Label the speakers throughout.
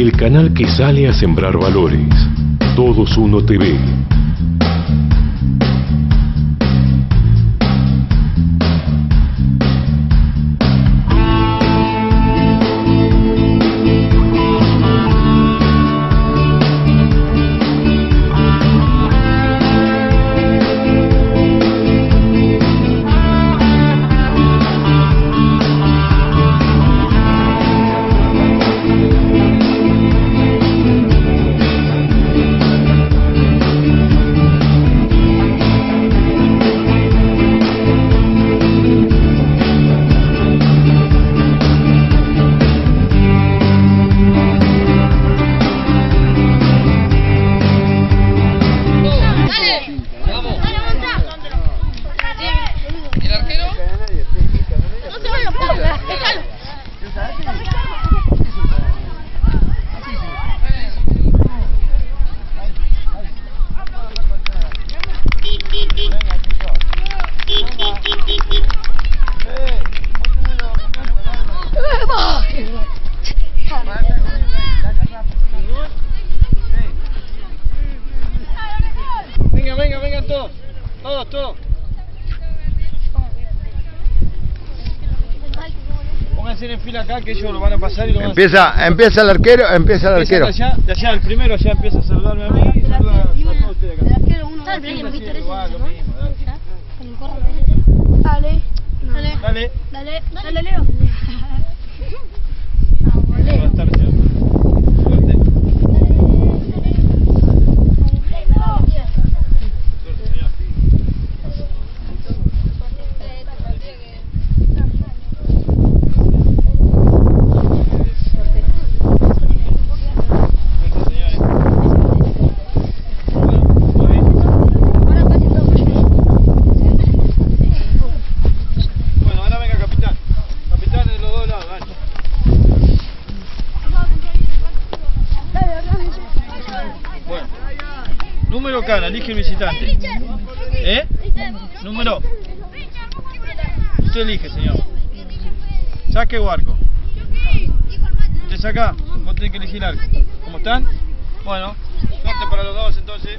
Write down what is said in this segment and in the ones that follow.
Speaker 1: el canal que sale a sembrar valores. Todos Uno TV.
Speaker 2: Todos. Todos, todos. Pónganse en fila acá que ellos lo van a pasar y lo van a
Speaker 3: Empieza, empieza el arquero, empieza el arquero.
Speaker 2: de allá, de allá, el primero allá empieza a saludarme a mí y saluda a todos ustedes acá.
Speaker 4: Dale,
Speaker 2: dale.
Speaker 4: Dale. Dale.
Speaker 2: Dale.
Speaker 4: Dale. Dale, Leo.
Speaker 2: Va a estar, señor. Fuerte. Fuerte, señores. Bueno, ahí. Bueno, ahora venga capitán. Capitán de los dos lados, dale. Bueno. Número cara, elige el visitante. ¿Eh? Número. Usted elige, señor. Saque o arco. Usted saca, vos tenés que elegir arco. ¿Cómo están? Bueno, suerte para los dos entonces.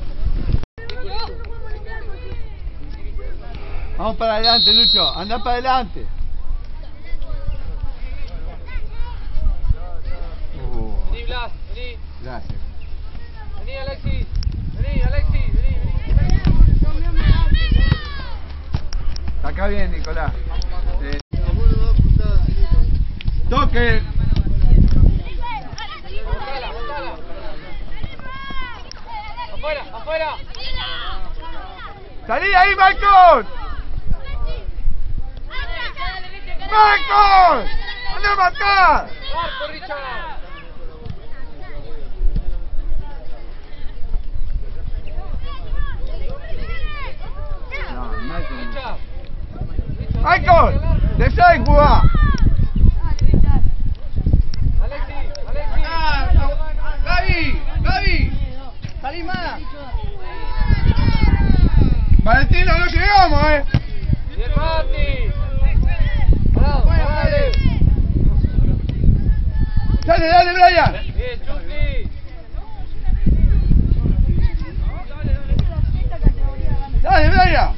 Speaker 3: Vamos para adelante, Lucho, anda para adelante.
Speaker 2: Vení, Blas, vení.
Speaker 3: gracias.
Speaker 2: Vení, Alexis. Vení, Alexis. Vení, vení.
Speaker 3: Acá bien, Nicolás. Eh, Toque.
Speaker 2: Afuera, afuera.
Speaker 3: ¡Salí ahí, Michael! ¡Michael! ¡Anda a matar!
Speaker 2: Marco, Richard.
Speaker 3: No, Michael.
Speaker 2: Richard.
Speaker 3: ¡Michael! ¡Desea de jugar!
Speaker 2: Alexis, Alexis.
Speaker 3: ¡Gaby! ¡Gaby! ¡Salí más! Valentino, no llegamos, eh.
Speaker 2: Bien, Mati. Parado, dale.
Speaker 3: Dale, dale, Brian.
Speaker 2: Bien, Chucky.
Speaker 3: Dale, Brian.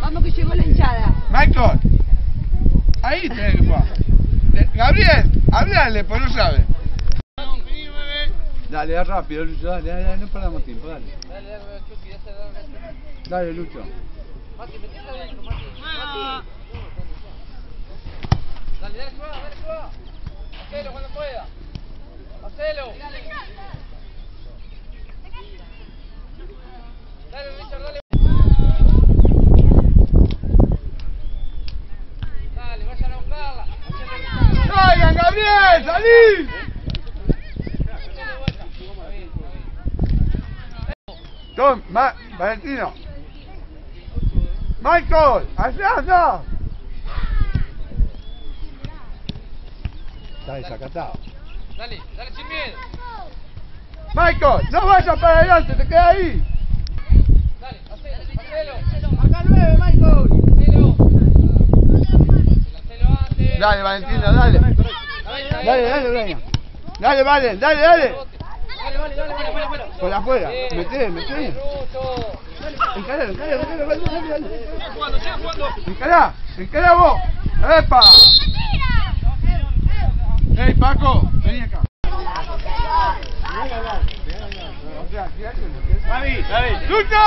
Speaker 5: Vamos que llegó la hinchada.
Speaker 3: Michael. Ahí tenés que jugar. Eh, Gabriel, hablale, pues no sabe. Dale, da rápido, Lucho, dale, dale, dale, no perdamos tiempo, dale.
Speaker 2: Dale, dale, Chucky, ya se da.
Speaker 3: Dale, Lucho.
Speaker 2: Mati, metete adentro, Mati. Mati. Dale, dale, suba, dale, suba. Hacelo cuando pueda. Hacelo. Dale, Richard, dale. Dale, vayan a buscarla. Hacelo,
Speaker 3: ¡Traigan,
Speaker 2: Bien.
Speaker 3: Tom, Ma Valentino. Michael, allá, allá. Está desacatado.
Speaker 2: Dale, dale sin miedo.
Speaker 3: Michael, no vayas para adelante, te quedas ahí.
Speaker 2: Dale, hacelo, hacelo.
Speaker 3: Acá nueve, Michael.
Speaker 2: Hacelo. Hacelo antes.
Speaker 3: Dale, Valentino, dale. Dale, dale, Brian. Dale, vale, dale, dale.
Speaker 2: Dale, vale, dale, vale, fuera, fuera.
Speaker 3: Por afuera. Meté, meté. Encará, encará, encará, dale, dale, dale.
Speaker 2: Jugando, jugando.
Speaker 3: Encará, encará vos. ¡Epa! ¡Ey, Paco! Vení acá.
Speaker 2: David, David.
Speaker 3: ¡Lucho!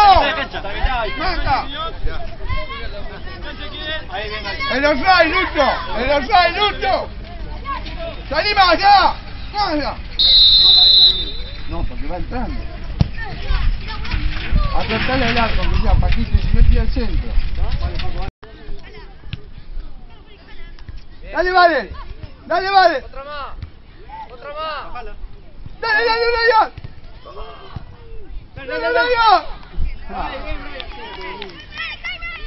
Speaker 3: ¡El offside, Lucho! ¡El offside, Lucho! ¡Salí más allá! ¡Más allá! No, porque va entrando. Acertale el arco, que sea, Paquito, y tira al centro. ¡Dale, vale! ¡Dale, vale!
Speaker 2: Otra más. Otra más.
Speaker 3: ¡Dale, dale, Brian! ¡Dale, Brian! Ah,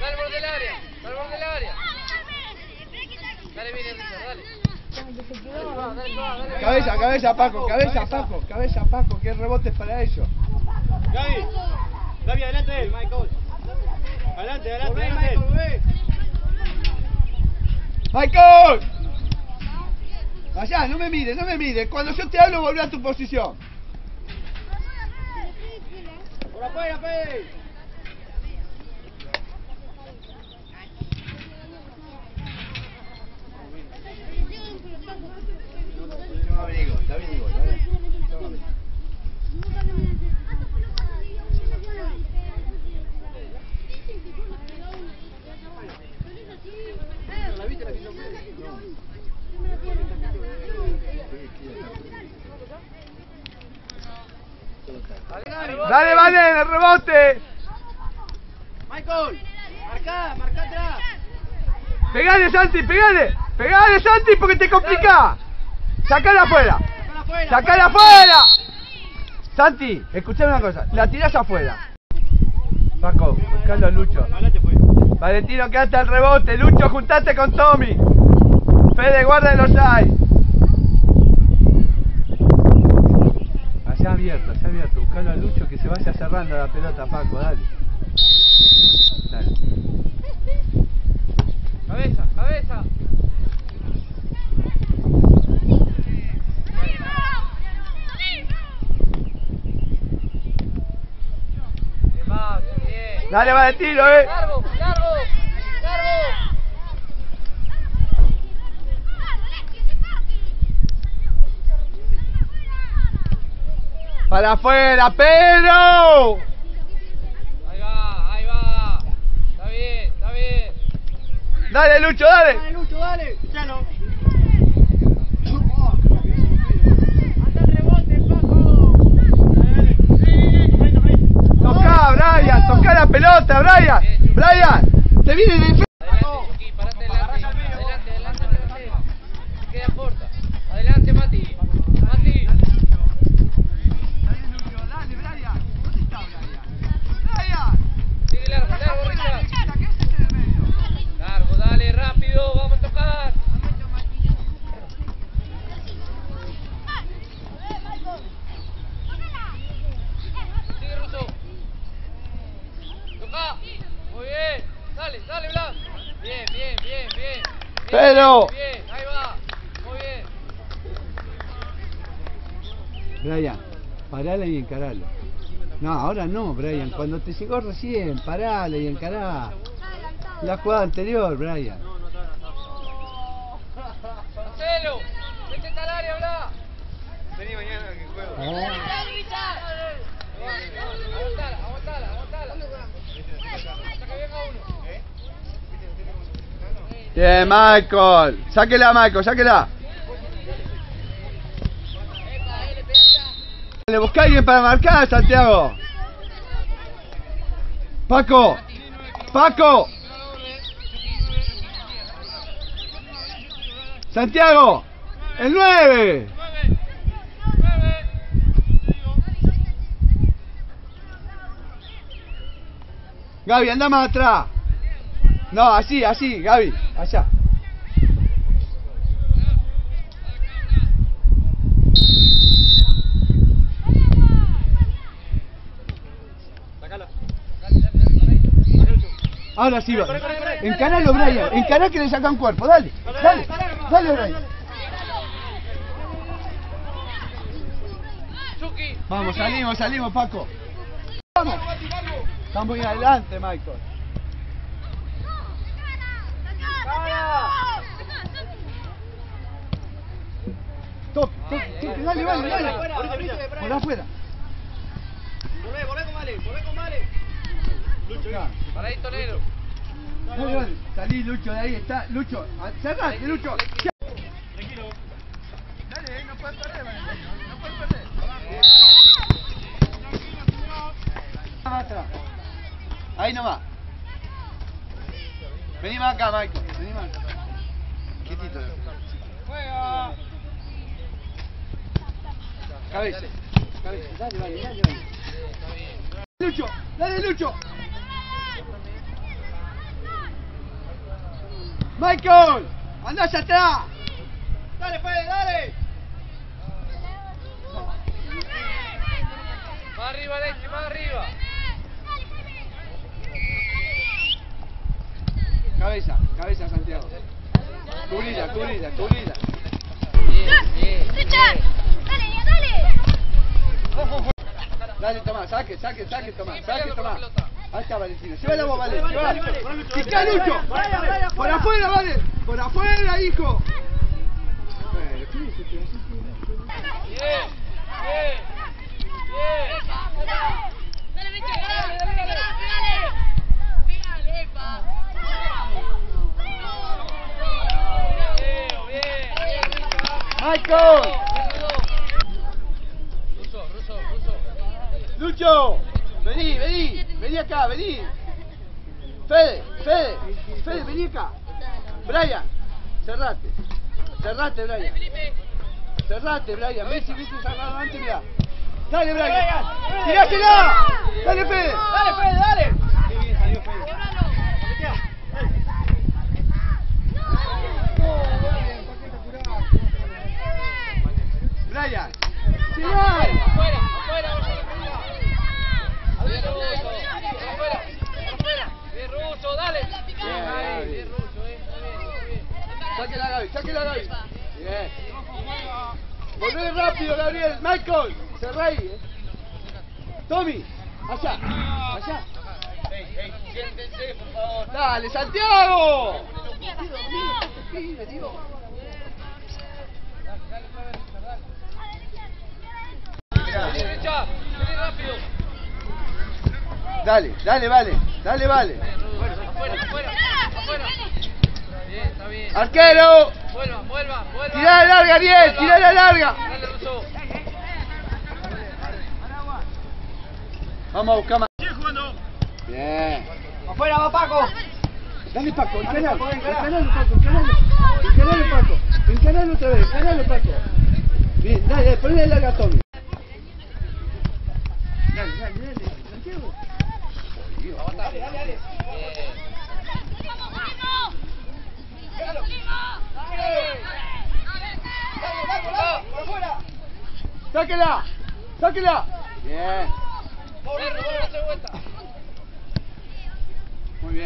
Speaker 2: Dale por del área. Dale por del área. Dale, Richard, dale.
Speaker 3: Cabeza, cabeza, Paco, cabeza, Paco, cabeza, Paco, que rebotes para ellos.
Speaker 2: Gaby. Gaby, adelante de él, Michael. Adelante, adelante, adelante.
Speaker 3: ¡Michael! Allá, no me mires, no me mires. Cuando yo te hablo, volvé a tu posición.
Speaker 2: Por afuera,
Speaker 3: Dale, vale, en el rebote.
Speaker 2: Michael, marcá, marcá atrás.
Speaker 3: Pegale, Santi, pegale. Pegale, Santi, porque te complica. Sacala afuera.
Speaker 2: Sacala afuera.
Speaker 3: Santi, escuchame una cosa. La tirás afuera. Paco, buscando a Lucho. Valentino, quédate al rebote. Lucho, juntate con Tommy. Fede, guarda los hay. Allá abierto, allá abierto. Buscalo a Lucho que se vaya cerrando la pelota, Paco, dale. Dale.
Speaker 2: Cabeza, cabeza. Bien, más,
Speaker 3: Dale, Valentino, eh.
Speaker 2: Largo, largo, largo.
Speaker 3: Para afuera, Pedro.
Speaker 2: Ahí va, ahí va. Está bien, está bien.
Speaker 3: Dale, Lucho, dale.
Speaker 2: Lucho, dale. Luciano. Anda el rebote, Paco. Dale, dale.
Speaker 3: Tocá, Brian, tocá la pelota, Brian. Brian, te viene de Pedro.
Speaker 2: Bien, ahí va. Muy bien.
Speaker 3: Brian, parala y encaralo. No, ahora no, Brian. Cuando te llegó recién, parala y encará. La jugada anterior, Brian.
Speaker 2: Marcelo, vete al área, Blas.
Speaker 6: Vení mañana que juego.
Speaker 2: Aguantala, aguantala, aguantala. Hasta que venga uno.
Speaker 3: Bien, Michael. Sáquela, Michael, sáquela. Le busca alguien para marcar, Santiago. Paco. Paco. Santiago. El 9. Gaby, anda más atrás. No, así, así, Gaby, allá. Ahora sí va. Encaralo, Brian. Encará que le sacan cuerpo. Dale, dale, dale, Brian. Vamos, salimos, salimos, Paco. Vamos. Está muy adelante, Michael. Dale, dale, dale. Por afuera.
Speaker 6: Volvé, volvé con Male, volvé con Male.
Speaker 2: Paradito negro.
Speaker 3: Dale, dale. Salí, Lucho, de ahí está. Lucho, cerrate, Lucho. Dale, no puedes perder, Valentino. No puedes perder. Más atrás. Ahí nomás. Vení más acá, Michael. Vení más acá. Quietito.
Speaker 6: Juega.
Speaker 3: Cabeza. Cabeza. Dale, dale, dale, dale. Lucho, dale, Lucho. Michael, anda hacia atrás.
Speaker 6: Dale, Fede, dale.
Speaker 2: Más arriba, Alexi, más arriba.
Speaker 3: Cabeza, cabeza, Santiago. Cubrida, cubrida, cubrida.
Speaker 4: Lucha. Dale, dale.
Speaker 3: Dale, Tomás, saque, saque, saque, Tomás, saque, Tomás. Ahí está Valentina. Llévala vos, Vale. Chica, Lucho. Por afuera, Vale. Por afuera, hijo. Bueno, ¿qué es este?
Speaker 2: Bien, bien, bien.
Speaker 4: Dale, Micho, dale, dale, dale. Pégale, pa.
Speaker 2: Bien, bien.
Speaker 3: Michael.
Speaker 2: Ruso, ruso, ruso.
Speaker 3: Vení, vení. Vení acá, vení. Fede, Fede. Fede, vení acá. Brian. Cerrate. Cerrate, Brian. Cerrate, Brian. Messi, Messi, cerrado antes, mirá. Dale, Brian. Tirásela. Dale, Fede.
Speaker 6: Dale, Fede, dale.
Speaker 3: Qué bien salió Fede. Brian. Tirá.
Speaker 2: Afuera, afuera. Bien, ruso. Afuera. Bien, ruso, dale.
Speaker 3: Bien,
Speaker 2: Ahí,
Speaker 3: Gaby.
Speaker 2: bien, ruso, eh. Está bien, está bien.
Speaker 3: Sáquela, Gaby, sáquela, Gaby. Bien. Volvé rápido, Gabriel. Michael, cerrá ahí. eh. Tommy, allá, allá. Dale, Santiago.
Speaker 2: Vení, rápido.
Speaker 3: Dale, dale, vale, dale, vale.
Speaker 2: Afuera. Bien, está bien.
Speaker 3: Arquero,
Speaker 2: Vuelva, vuelva, vuelva.
Speaker 3: tirá la larga, Ariel, tirá la larga. Vamos a buscar más. Bien.
Speaker 6: Afuera va Paco.
Speaker 3: Dale, Paco, encaralo, encaralo, Paco. Encaralo, Paco. Encaralo otra vez, encaralo, Paco. Bien, dale, ponle larga a Tommy. Dale, dale, dale, Santiago.
Speaker 6: Dale, dale, dale. Dale.
Speaker 3: ¡Sáquela! ¡Sáquela! Bien.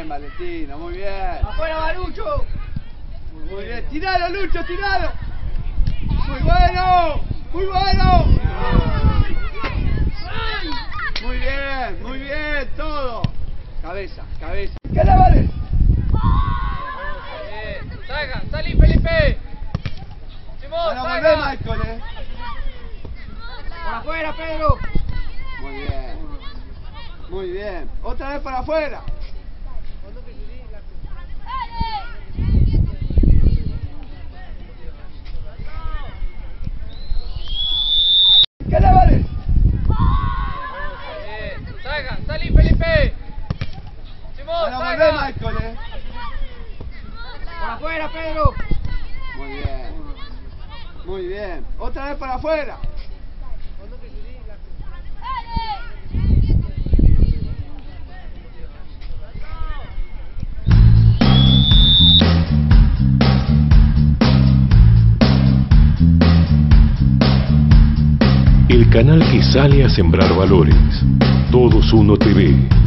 Speaker 3: Bien, Valentino, muy bien.
Speaker 6: Afuera Barucho.
Speaker 3: Muy bien. ¡Tiralo, Lucho, tiralo! ¡Muy bueno! ¡Muy bueno! Muy bien, muy bien, todo. Cabeza, cabeza. ¿Qué le vale?
Speaker 2: Bien. Salga, salí, Felipe. Simón,
Speaker 3: Ahora volvé,
Speaker 2: salga.
Speaker 3: Michael, eh.
Speaker 6: Por afuera, Pedro.
Speaker 3: Muy bien. Muy bien. Otra vez para afuera. ¿Qué le vale?
Speaker 2: Bien. Salga, salí, Felipe. Simón,
Speaker 3: Ahora volvé,
Speaker 2: salga.
Speaker 3: Michael, eh.
Speaker 6: Por afuera, Pedro.
Speaker 3: Muy bien. Muy bien. Para afuera.
Speaker 1: El canal que sale a sembrar valores. Todos Uno TV.